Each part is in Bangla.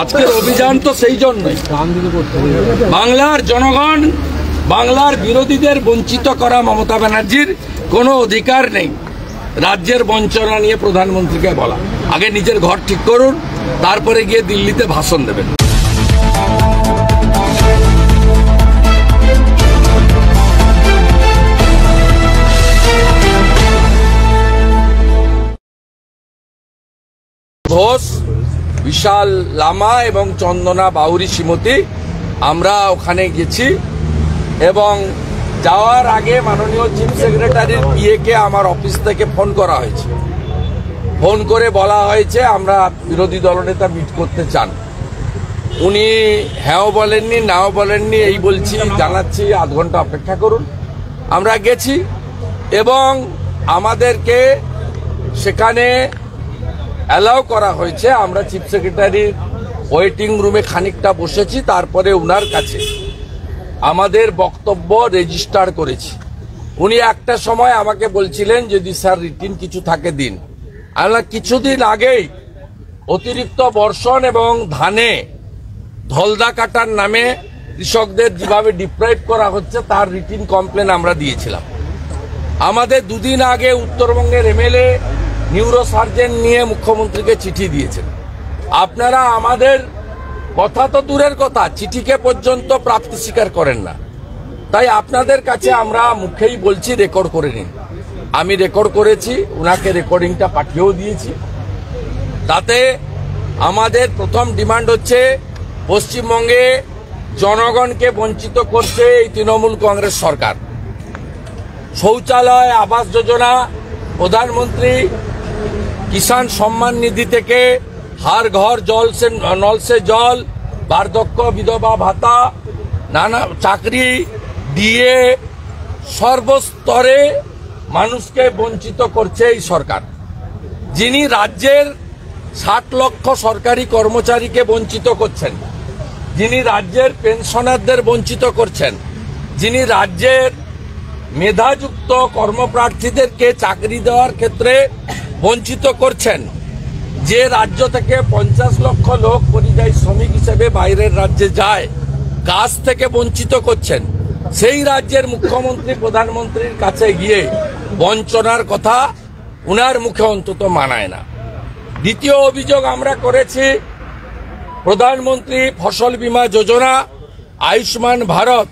আজকের অভিযান তো সেই জন্যই। বাংলার জনগণ, বাংলার বিরোধীদের বঞ্চিত করা মমতা ব্যানার্জির কোনো অধিকার নেই। রাজ্যের বঞ্চনা নিয়ে প্রধানমন্ত্রীকে বলা। আগে নিজের ঘর ঠিক করুন, তারপরে গিয়ে দিল্লিতে ভাষণ দেবেন। ঘোষ বিশাল লামা এবং চন্দনা বাউরি শ্রীমতী, আমরা ওখানে গেছি। এবং যাওয়ার আগে মাননীয় চিফ সেক্রেটারির পিএকে আমার অফিস থেকে ফোন করা হয়েছে। ফোন করে বলা হয়েছে, আমরা বিরোধী দলনেতা মিট করতে চান। উনি হ্যাঁও বলেননি, নাও বলেননি, এই বলছি, জানাচ্ছি, আধ ঘণ্টা অপেক্ষা করুন। আমরা গেছি এবং আমাদেরকে সেখানে অ্যালাউ করা হয়েছে। আমরা চিফ সেক্রেটারির ওয়েটিং রুমে খানিকটা বসেছি, তারপরে উনার কাছে আমাদের বক্তব্য রেজিস্টার করেছি। উনি একটা সময় আমাকে বলছিলেন, যদি স্যার রিটিন কিছু থাকে দিন। আমরা কিছুদিন আগেই অতিরিক্ত বর্ষণ এবং ধানে ধলদা কাটার নামে কৃষকদের যেভাবে ডিপ্রাইভ করা হচ্ছে, তার রিটিন কমপ্লেন আমরা দিয়েছিলাম। আমাদের দুদিন আগে উত্তরবঙ্গের এমএলএ নিউরো সার্জেন নিয়ে মুখ্যমন্ত্রীকে চিঠি দিয়েছেন। আপনারা আমাদের কথা তো দূরের কথা, চিঠিকে পর্যন্ত প্রাপ্তি স্বীকার করেন না। তাই আপনাদের কাছে আমরা মুখেই বলছি, রেকর্ড করে নিন। আমি রেকর্ড করেছি ওনাকে রেকর্ডিংটা পাঠিয়েও দিয়েছি। তাতে আমাদের প্রথম ডিমান্ড হচ্ছে, পশ্চিমবঙ্গে জনগণকে বঞ্চিত করছে এই তৃণমূল কংগ্রেস সরকার। শৌচালয়, আবাস যোজনা, প্রধানমন্ত্রী কিষাণ সম্মান নিধি থেকে হার ঘর, জল সে জল, বার্ধক্য, বিধবা ভাতা, নানা চাকরি দিয়ে সর্বস্তরে মানুষকে বঞ্চিত করছে এই সরকার। যিনি রাজ্যের ষাট লক্ষ সরকারি কর্মচারীকে বঞ্চিত করছেন, যিনি রাজ্যের পেনশনারদের বঞ্চিত করছেন, যিনি রাজ্যের মেধাযুক্ত কর্মপ্রার্থীদেরকে চাকরি দেওয়ার ক্ষেত্রে বঞ্চিত করছেন। যে রাজ্য থেকে পঞ্চাশ লক্ষ লোক পরিযায়ী শ্রমিক হিসেবে বাইরের রাজ্যে যায় কাজ থেকে বঞ্চিত করছেন। সেই রাজ্যের মুখ্যমন্ত্রী, প্রধানমন্ত্রীর কাছে গিয়ে বঞ্চনার কথা উনার মুখে অন্তত মানায় না। দ্বিতীয় অভিযোগ আমরা করেছি, প্রধানমন্ত্রী ফসল বীমা যোজনা, আয়ুষ্মান ভারত,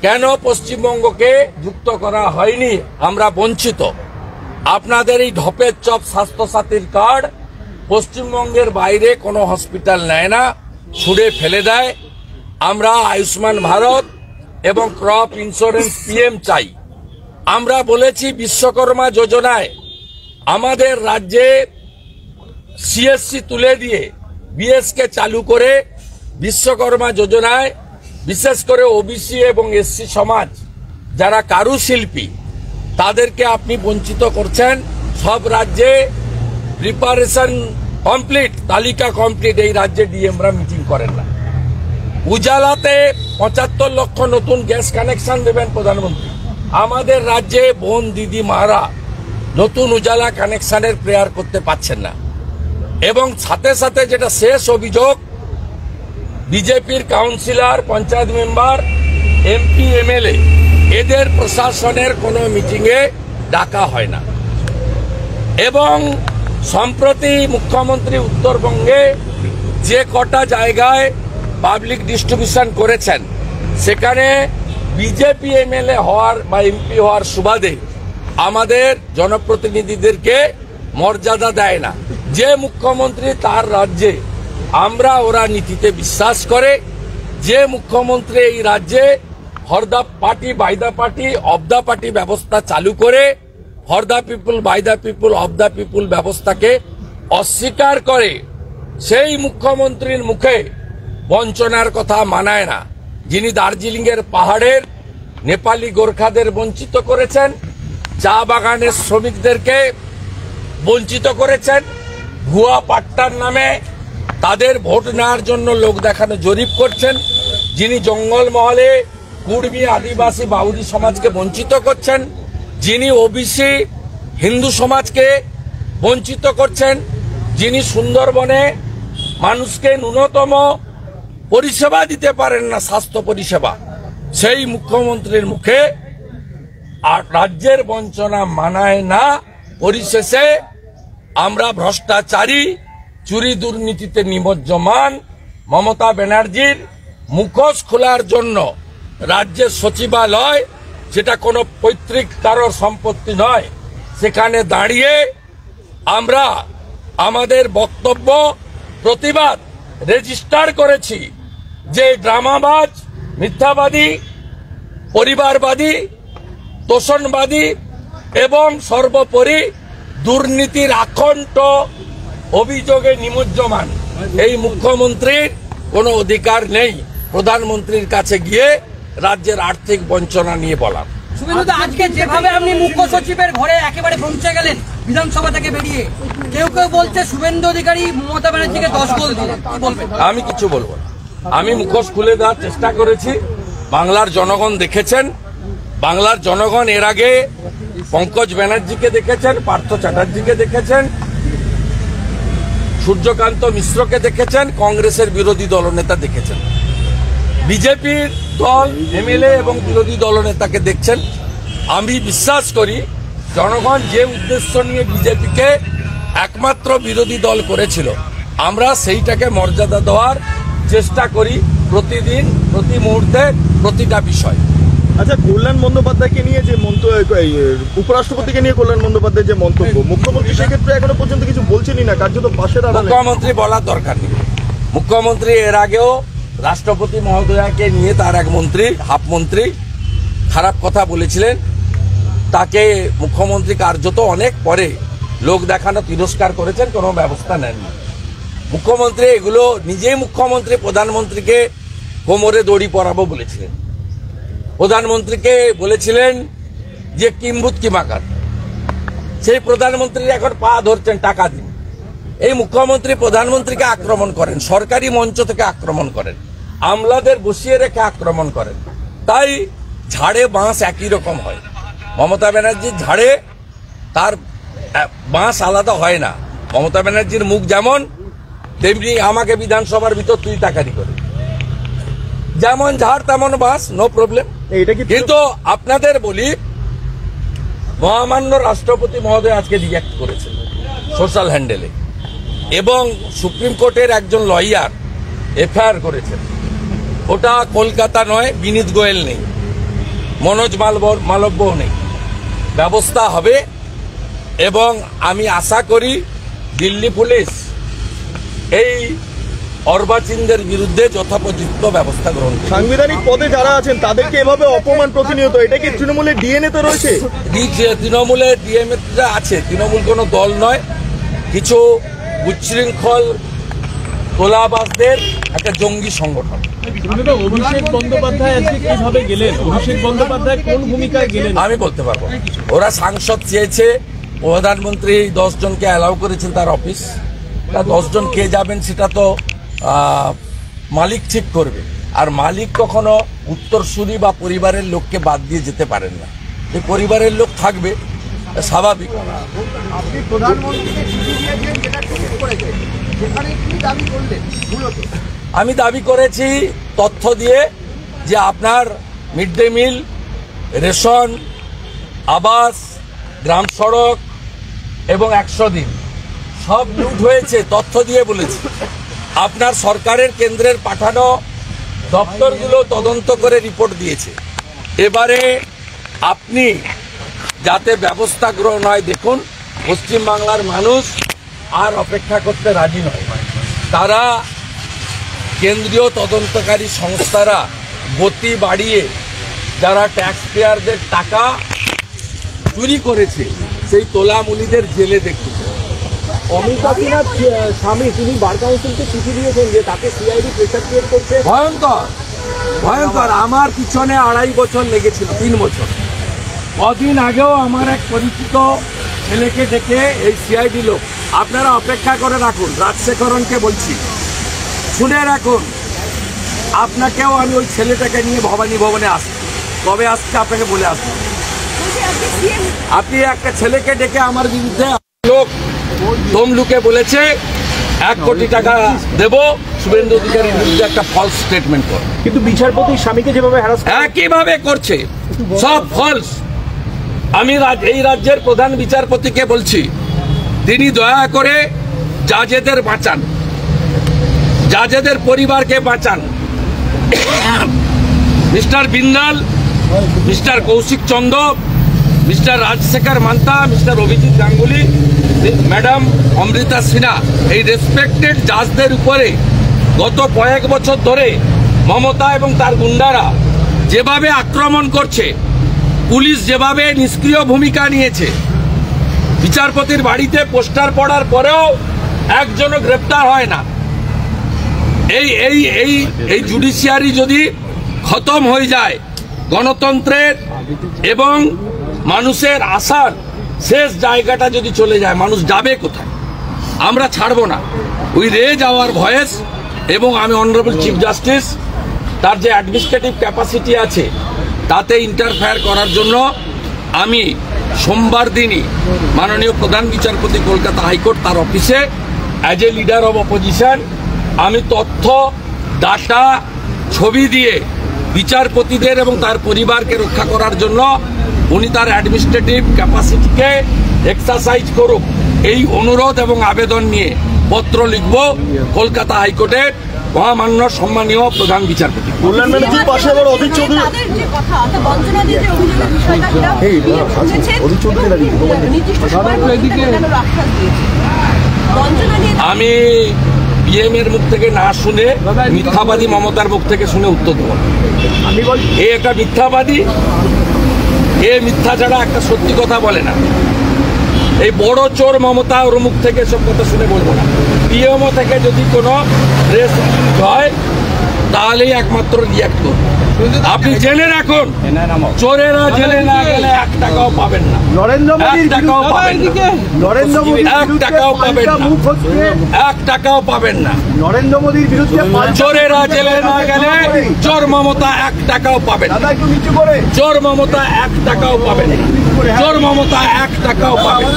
কেন পশ্চিমবঙ্গকে যুক্ত করা হয়নি? আমরা বঞ্চিত। আপনাদের এই ঢপের চপ স্বাস্থ্যসাথীর কার্ড পশ্চিমবঙ্গের বাইরে কোনো হসপিটাল নেয় না, ছুঁড়ে ফেলে দেয়। আমরা আয়ুষ্মান ভারত এবং ক্রপ ইন্স্যুরেন্স পিএম চাই। আমরা বলেছি বিশ্বকর্মা যোজনায় আমাদের রাজ্যে সিএসসি তুলে দিয়ে বিএসকে চালু করে বিশ্বকর্মা যোজনায় বিশেষ করে ওবিসি এবং এসসি সমাজ, যারা কারুশিল্পী তাদেরকে আপনি বঞ্চিত করছেন। সব রাজ্যে প্রিপারেশন কমপ্লিট তালিকা কমপ্লিট এই রাজ্যে ডিএমরা মিটিং করেন না। উজালাতে পঁচাত্তর লক্ষ নতুন গ্যাস কানেকশন দেবেন প্রধানমন্ত্রী। আমাদের রাজ্যে বোন, দিদি, মারা নতুন উজালা কানেকশনের প্রেয়ার করতে পাচ্ছেন না। এবং সাথে সাথে যেটা শেষ অভিযোগ বিজেপির councillor panchayat member MP MLA এদের প্রশাসনের কোনো মিটিংয়ে ডাকা হয় না। এবং সম্প্রতি মুখ্যমন্ত্রী উত্তরবঙ্গে যে কটা জায়গায় পাবলিক ডিস্ট্রিবিউশন করেছেন, সেখানে বিজেপি এমএলএ হওয়ার বা এমপি হওয়ার সুবাদে আমাদের জনপ্রতিনিধিদেরকে মর্যাদা দেয় না। যে মুখ্যমন্ত্রী তার রাজ্যে, আমরা ওরা নীতিতে বিশ্বাস করে, যে মুখ্যমন্ত্রী এই রাজ্যে for the party by the party of the party ব্যবস্থা চালু করে for the people by the people of the people ব্যবস্থাকে অস্বীকার করে সেই মুখ্যমন্ত্রীর মুখে বঞ্চনার কথা মানায় না। যিনি দার্জিলিং এর পাহাড়ের নেপালি গোর্খাদের বঞ্চিত করেছেন, চা বাগানের শ্রমিকদেরকে বঞ্চিত করেছেন, ভুয়া পাট্টার নামে তাদের ভোট নেওয়ার জন্য লোক দেখানো জরিপ করছেন, যিনি জঙ্গলমহলে কুর্মী আদিবাসী বাউরি সমাজকে বঞ্চিত করছেন, যিনি ওবিসি হিন্দু সমাজকে বঞ্চিত করছেন, যিনি সুন্দরবনে মানুষকে ন্যূনতম পরিষেবা দিতে পারেন না, স্বাস্থ্য পরিষেবা। সেই মুখ্যমন্ত্রীর মুখে আর রাজ্যের বঞ্চনা মানায় না, পরিশেষে আমরা ভ্রষ্টাচারী, চুরি দুর্নীতিতে নিমজ্জমান মমতা ব্যানার্জির মুখোশ খোলার জন্য রাজ্যের সচিবালয় যেটা কোনো পৈতৃক কারোর সম্পত্তি নয়। সেখানে দাঁড়িয়ে আমরা আমাদের বক্তব্য, প্রতিবাদ রেজিস্টার করেছি যে ড্রামাবাজ, মিথ্যাবাদী, পরিবারবাদী তোষণবাদী এবং সর্বোপরি দুর্নীতির আখণ্ড অভিযোগে নিমজ্জমান। এই মুখ্যমন্ত্রীর কোনো অধিকার নেই। প্রধানমন্ত্রীর কাছে গিয়ে রাজ্যের আর্থিক বঞ্চনা নিয়ে বলার। আজকে যেভাবে আপনি মুখ্য সচিবের ঘরে একেবারে পৌঁছে গেলেন বিধানসভা থেকে বেরিয়ে কেউ কেউ বলছে শুভেন্দু অধিকারী মমতা ব্যানার্জিকে দশ গোল বলবেন? আমি কিছু বলব না। আমি মুখোশ খুলে দেওয়ার চেষ্টা করেছি। বাংলার জনগণ দেখেছেন। বাংলার জনগণ এর আগে পঙ্কজ ব্যানার্জিকে দেখেছেন পার্থ চ্যাটার্জিকে দেখেছেন সূর্যকান্ত মিশ্রকে দেখেছেন কংগ্রেসের বিরোধী দলনেতা দেখেছেন। বিজেপির দল এমএলএ এবং বিরোধী দলনেতাকে দেখছেন। আমি বিশ্বাস করি জনগণ যে উদ্দেশ্য নিয়ে বিজেপিকে একমাত্র বিরোধী দল করেছিল আমরা সেইটাকে মর্যাদা দেওয়ার চেষ্টা করি প্রতিদিন প্রতি মুহূর্তে প্রতিটা বিষয়। আচ্ছা কল্যাণ বন্দ্যোপাধ্যায়কে নিয়ে যে মন্তব্য উপরাষ্ট্রপতিকে নিয়ে কল্যাণ বন্দ্যোপাধ্যায়ের যে মন্তব্য মুখ্যমন্ত্রী সেক্ষেত্রে এখনও পর্যন্ত কিছু বলছেনই না কার্যত পাশের মুখ্যমন্ত্রী বলার দরকার নেই। মুখ্যমন্ত্রী এর আগেও রাষ্ট্রপতি মহোদয়াকে নিয়ে তার এক মন্ত্রী, হাফ মন্ত্রী, খারাপ কথা বলেছিলেন। তাকে মুখ্যমন্ত্রী কার্যত অনেক পরে লোক দেখানো তিরস্কার করেছেন, কোনো ব্যবস্থা নেননি। মুখ্যমন্ত্রী এগুলো নিজেই মুখ্যমন্ত্রী, প্রধানমন্ত্রীকে কোমরে দড়ি পরাবো বলেছিলেন। প্রধানমন্ত্রীকে বলেছিলেন যে কিম্বুত কিমাকার সেই প্রধানমন্ত্রী এখন পা ধরছেন, টাকা দিন এই মুখ্যমন্ত্রী প্রধানমন্ত্রীকে আক্রমণ করেন, সরকারি মঞ্চ থেকে আক্রমণ করেন। আমলাদের বসিয়ে রেখে আক্রমণ করেন। তাই ঝাড়ে বাঁশ একই রকম হয়। মমতা ব্যানার্জির ঝাড়ে তার বাঁশ আলাদা হয় না। মমতা ব্যানার্জির মুখ যেমন তেমনি আমাকে বিধানসভার ভিতর তুই তাকারি করে। যেমন ঝাড় তেমন বাঁশ নো প্রবলেম কিন্তু আপনাদের বলি মহামান্য রাষ্ট্রপতি মহোদয় আজকে রিয়াক্ট করেছেন সোশ্যাল হ্যান্ডেলে এবং সুপ্রিম কোর্টের একজন লয়ার এফআইআর করেছেন। ওটা কলকাতা নয় বিনীত গোয়েল নেই। মনোজ মালব মালব্য নেই। ব্যবস্থা হবে এবং আমি আশা করি দিল্লি পুলিশ এই অর্বাচীনদের বিরুদ্ধে যথোপযুক্ত ব্যবস্থা গ্রহণ সাংবিধানিক পদে যারা আছেন তাদেরকে এভাবে অপমান প্রতিনিয়ত এটা কি তৃণমূলের ডিএনএ তে রয়েছে? তৃণমূলের ডিএমএ আছে। তৃণমূল কোনো দল নয়। কিছু উচ্ছৃঙ্খল তোলাবাসদের একটা জঙ্গি সংগঠন। অভিষেক বন্দ্যোপাধ্যায় আজকে কীভাবে গেলেন? অভিষেক বন্দ্যোপাধ্যায় কোন ভূমিকায় গেলেন? আমি বলতে পারব। ওরা সাংসদ চেয়েছে প্রধানমন্ত্রী দশ জনকে অ্যালাউ করেছেন তার অফিস তা দশ জন কে যাবেন সেটা তো মালিক ঠিক করবে। আর মালিক কখনো উত্তরসূরি বা পরিবারের লোককে বাদ দিয়ে যেতে পারেন না। এই পরিবারের লোক থাকবে স্বাভাবিক। আমি দাবি করেছি তথ্য দিয়ে যে আপনার মিড ডে মিল, রেশন, আবাস, গ্রাম সড়ক এবং একশো দিন, সব লুট হয়েছে, তথ্য দিয়ে বলেছি। আপনার সরকারের কেন্দ্রের পাঠানো দপ্তরগুলো তদন্ত করে রিপোর্ট দিয়েছে। এবারে আপনি যাতে ব্যবস্থা গ্রহণ হয়, দেখুন, পশ্চিমবাংলার মানুষ আর অপেক্ষা করতে রাজি নয়। তারা কেন্দ্রীয় তদন্তকারী সংস্থারা গতি বাড়িয়ে যারা ট্যাক্স পেয়ারদের টাকা চুরি করেছে সেই তোলামুলিদের জেলে দেখতে। সিনহার স্বামী তিনি বার কাউন্সিলকে চিঠি দিয়েছেন যে তাকে সিআইডি প্রেশার ক্রিয়েট করছে ভয়ঙ্কর ভয়ঙ্কর। আমার পিছনে আড়াই বছর লেগেছিল তিন বছর। কদিন আগেও আমার এক পরিচিত ছেলেকে ডেকে এই সিআইডি লোক আপনারা অপেক্ষা করে রাখুন রাজশেখরনকে বলছি। শুনে রাখুন আপনাকেও আমি ওই ছেলেটাকে নিয়ে ভবানী ভবনে আসছি কবে আসছে আপনাকে বলে আসব। আপনি একটা ছেলেকে ডেকে আমার বিরুদ্ধে লোক তমলুকে বলেছে এক কোটি টাকা দেব শুভেন্দু অধিকারীর বিরুদ্ধে একটা ফলস স্টেটমেন্ট কর। কিন্তু বিচারপতি স্বামীকে যেভাবে হ্যারাস একইভাবে করছে সব ফলস আমি এই রাজ্যের প্রধান বিচারপতিকে বলছি তিনি দয়া করে জাজেদের বাঁচান। জাজেদের পরিবারকে বাঁচান। Mister Bindal, mister Kaushik Chanda, mister Rajasekhar Mantha, mister Abhijit Ganguly, madam Amrita Sinha, এই রেসপেক্টেড জাজদের উপরে গত কয়েক বছর ধরে মমতা এবং তার গুন্ডারা যেভাবে আক্রমণ করছে, পুলিশ যেভাবে নিষ্ক্রিয় ভূমিকা নিয়েছে বিচারপতির বাড়িতে পোস্টার পড়ার পরেও একজনও গ্রেপ্তার হয় না। এই এই এই এই জুডিশিয়ারি যদি খতম হয়ে যায়, গণতন্ত্রের এবং মানুষের আশার শেষ জায়গাটা যদি চলে যায়, মানুষ যাবে কোথায়? আমরা ছাড়বো না। উই রেজ আওয়ার ভয়েস এবং আমি অনারেবল চিফ জাস্টিস তার যে অ্যাডমিনিস্ট্রেটিভ ক্যাপাসিটি আছে, তাতে ইন্টারফেয়ার করার জন্য আমি সোমবার দিনই মাননীয় প্রধান বিচারপতি কলকাতা হাইকোর্ট তার অফিসে as a leader of opposition আমি তথ্য ডাটা ছবি দিয়ে বিচারপতিদের এবং তার পরিবারকে রক্ষা করার জন্য উনি তার অ্যাডমিনিস্ট্রেটিভ ক্যাপাসিটিকে এক্সারসাইজ করুক। এই অনুরোধ এবং আবেদন নিয়ে পত্র লিখব কলকাতা হাইকোর্টের মহামান্য সম্মানীয় প্রধান বিচারপতি। কল্যাণ নিয়ে আমি পিএম এর মুখ থেকে না শুনে মিথ্যাবাদী মমতার মুখ থেকে শুনে উত্তর দেবো। আমি বল এ একটা মিথ্যাবাদী এ মিথ্যা ছাড়া একটা সত্যি কথা বলে না। এই বড় চোর মমতা ওর মুখ থেকে সব কথা শুনে বলব না। পিএমও থেকে যদি কোনো প্রেস হয় তাহলেই একমাত্র রিয়াক্ট করব। আপনি জেনে রাখুন। চোরেরা জেলে না গেলে এক টাকাও পাবেন না। নরেন্দ্র মোদীর টাকাও পাবেন নরেন্দ্র মোদীর এক টাকাও পাবেন না। এক টাকাও পাবেন না। নরেন্দ্র মোদীর বিরুদ্ধে চোরেরা জেলে না গেলে চোর মমতা এক টাকাও পাবেন না। চোর মমতা এক টাকাও পাবেন না। চোর মমতা এক টাকাও পাবেন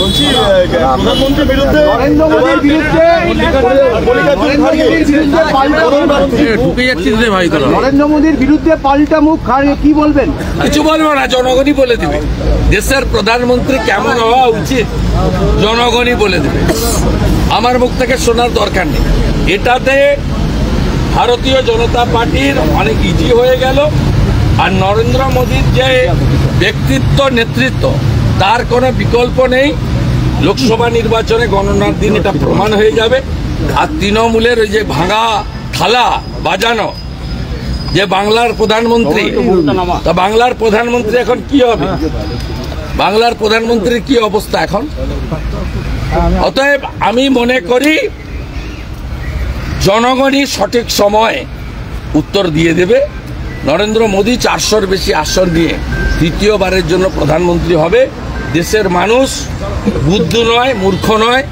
বলছি প্রধানমন্ত্রীর বিরুদ্ধে নরেন্দ্র মোদীর বিরুদ্ধে নরেন্দ্র মোদীর বিরুদ্ধে পাল্টা মুখ খাড়গে কি বলবেন? কিছু বলব না, জনগণই বলে দিবে। দেশের প্রধানমন্ত্রী কেমন হওয়া উচিত, জনগণই বলে দেবে। আমার মুখ থেকে শোনার দরকার নেই। এটাতে ভারতীয় জনতা পার্টির অনেক ইজি হয়ে গেল, আর নরেন্দ্র মোদীর যে ব্যক্তিত্ব, নেতৃত্ব, তার কোনো বিকল্প নেই। লোকসভা নির্বাচনে গণনার দিন এটা প্রমাণ হয়ে যাবে। আর তৃণমূলের ওই যে ভাঙা থালা বাজানো। যে বাংলার প্রধানমন্ত্রী, তা বাংলার প্রধানমন্ত্রী এখন কি হবে? বাংলার প্রধানমন্ত্রীর কি অবস্থা এখন? অতএব আমি মনে করি, জনগণই সঠিক সময়ে উত্তর দিয়ে দেবে। নরেন্দ্র মোদী চারশোর বেশি আসন নিয়ে তৃতীয়বারের জন্য প্রধানমন্ত্রী হবে। দেশের মানুষ বুদ্ধ নয়, মূর্খ নয়,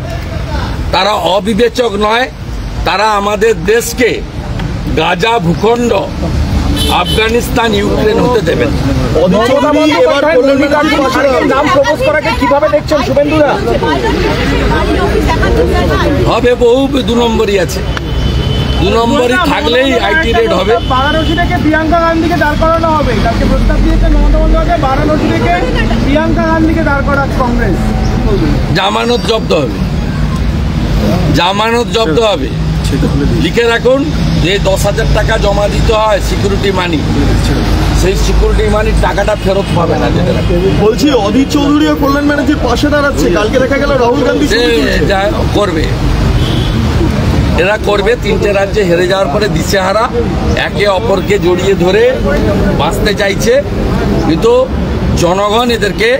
তারা অবিবেচক নয়। তারা আমাদের দেশকে গাজা ভূখণ্ড আফগানিস্তান ইউক্রেন হতে দেবেন হবে বহু দু নম্বরই আছে। দু নম্বরই থাকলেই আইটি রেড হবে। বারাণসী থেকে প্রিয়াঙ্কা গান্ধীকে দাঁড় করানো হবে। কালকে প্রস্তাব দিয়েছে মমতা বন্দ্যোপাধ্যায় বারাণসী থেকে প্রিয়াঙ্কা গান্ধীকে দাঁড় করাচ্ছে কংগ্রেস। জামানত জব্দ হবে। জামানত জব্দ হবে। লিখে রাখুন যে দশ হাজার টাকা জমা দিতে হয় সিকিউরিটি মানি সেই সিকিউরিটি মানির টাকাটা ফেরত পাবে না বলছি অধীর চৌধুরী ও কল্যাণ ব্যানার্জির পাশে দাঁড়াচ্ছে। কালকে দেখা গেল রাহুল গান্ধী করবে। এরা করবে তিনটে রাজ্যে হেরে যাওয়ার পরে দিশেহারা একে অপরকে জড়িয়ে ধরে বাঁচতে চাইছে। কিন্তু জনগণ এদেরকে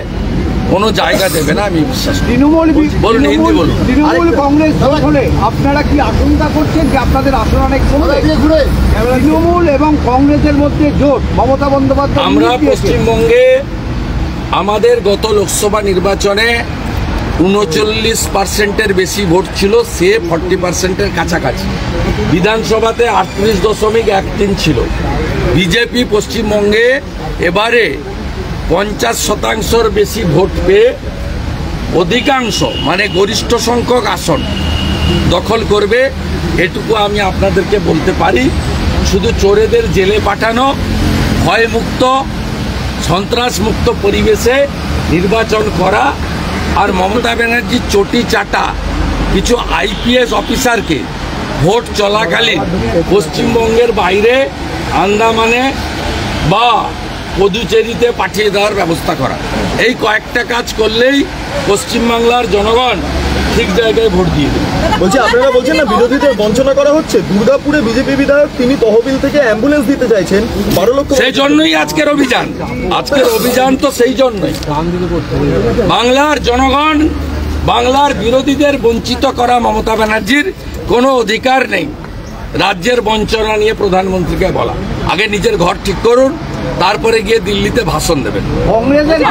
কোনো জায়গা দেবে না আমি বিশ্বাস তৃণমূল বলুন, হিন্দি বলুন। তৃণমূল কংগ্রেস হলে আপনারা কি আশঙ্কা করছেন যে আপনাদের আসন অনেক তৃণমূল এবং কংগ্রেসের মধ্যে জোট মমতা বন্দ্যোপাধ্যায় আমরা পশ্চিমবঙ্গে আমাদের গত লোকসভা নির্বাচনে উনচল্লিশ পার্সেন্টের বেশি ভোট ছিল সে ফর্টি পার্সেন্টের কাছাকাছি। বিধানসভাতে আটত্রিশ দশমিক এক তিন ছিল। বিজেপি পশ্চিমবঙ্গে এবারে পঞ্চাশ শতাংশর বেশি ভোট পেয়ে অধিকাংশ মানে গরিষ্ঠ সংখ্যক আসন দখল করবে, এটুকু আমি আপনাদেরকে বলতে পারি। শুধু চোরেদের জেলে পাঠানো, ভয়মুক্ত, সন্ত্রাসমুক্ত পরিবেশে নির্বাচন করা আর মমতা ব্যানার্জির চটি চাটা কিছু আইপিএস অফিসারকে ভোট চলাকালীন পশ্চিমবঙ্গের বাইরে, আন্দামানে বা পদুচেরিতে পাঠিয়ে দেওয়ার ব্যবস্থা করা। এই কয়েকটা কাজ করলেই পশ্চিমবাংলার জনগণ ঠিক জায়গায় ভোট দিয়ে বলছি আপনারা বলছেন না বিরোধীদের বঞ্চনা করা হচ্ছে? দুর্গাপুরে বিজেপি বিধায়ক তিনি তহবিল থেকে অ্যাম্বুলেন্স দিতে চাইছেন। বারো লক্ষ সেই জন্যই আজকের অভিযান। আজকের অভিযান তো সেই জন্যই। বাংলার জনগণ বাংলার বিরোধীদের বঞ্চিত করা মমতা ব্যানার্জির কোনো অধিকার নেই। রাজ্যের বঞ্চনা নিয়ে প্রধানমন্ত্রীকে বলা। আগে নিজের ঘর ঠিক করুন তারপরে গিয়ে দিল্লিতে ভাষণ দেবেন। কংগ্রেসের